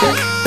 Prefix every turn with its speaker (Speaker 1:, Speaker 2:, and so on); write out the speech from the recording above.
Speaker 1: Bye.